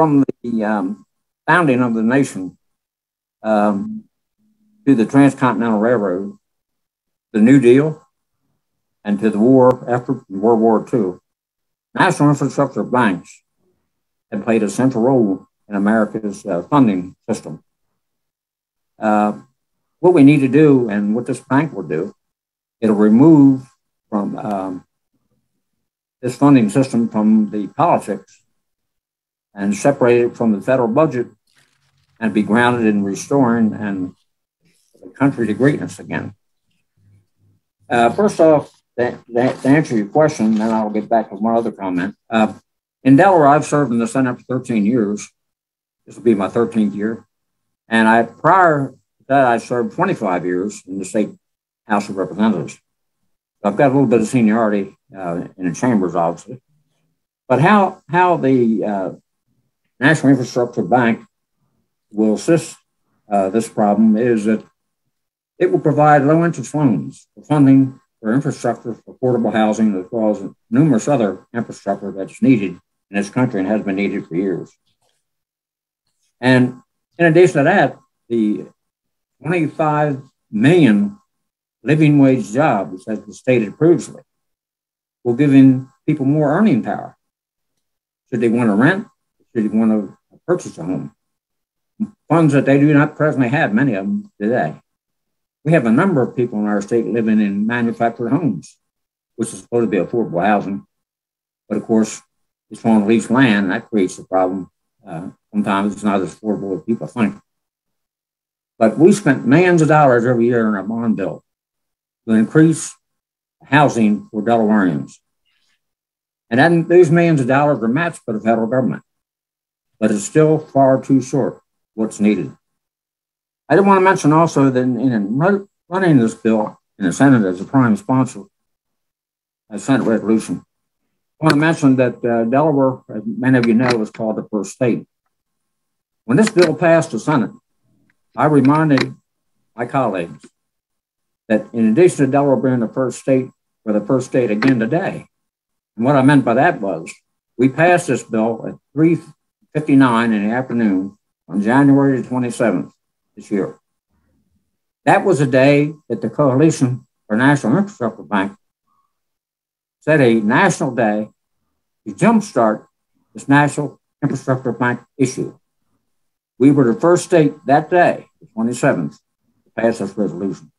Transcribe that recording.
from the um, founding of the nation um, to the Transcontinental Railroad, the New Deal, and to the war after World War II, national infrastructure banks have played a central role in America's uh, funding system. Uh, what we need to do, and what this bank will do, it'll remove from um, this funding system from the politics and separate it from the federal budget and be grounded in restoring and the country to greatness again. Uh, first off, that, that, to answer your question, then I'll get back to one other comment. Uh, in Delaware, I've served in the Senate for 13 years. This will be my 13th year. And I prior to that, I served 25 years in the state House of Representatives. I've got a little bit of seniority uh, in the chambers, obviously. But how, how the uh, National Infrastructure Bank will assist uh, this problem is that it will provide low interest loans for funding for infrastructure for affordable housing as well as numerous other infrastructure that's needed in this country and has been needed for years. And in addition to that, the 25 million living wage jobs, as was stated previously, will give people more earning power. Should they want to rent? They want to purchase a home? Funds that they do not presently have, many of them today. We have a number of people in our state living in manufactured homes, which is supposed to be affordable housing. But of course, it's on leased land, and that creates a problem. Uh, sometimes it's not as affordable as people think. But we spent millions of dollars every year in our bond bill to increase housing for Delawareans. And then these millions of dollars are matched by the federal government, but it's still far too short what's needed. I did want to mention also that in, in running this bill in the Senate as a prime sponsor, a Senate resolution, I want to mention that uh, Delaware, as many of you know, is called the first state. When this bill passed the Senate, I reminded my colleagues that in addition to Delaware being the first state, we're the first state again today. And what I meant by that was we passed this bill at 3.59 in the afternoon on January the 27th this year. That was a day that the Coalition for National Infrastructure Bank set a national day to jumpstart this National Infrastructure Bank issue. We were the first state that day, the 27th, to pass this resolution.